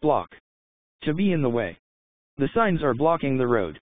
Block. To be in the way. The signs are blocking the road.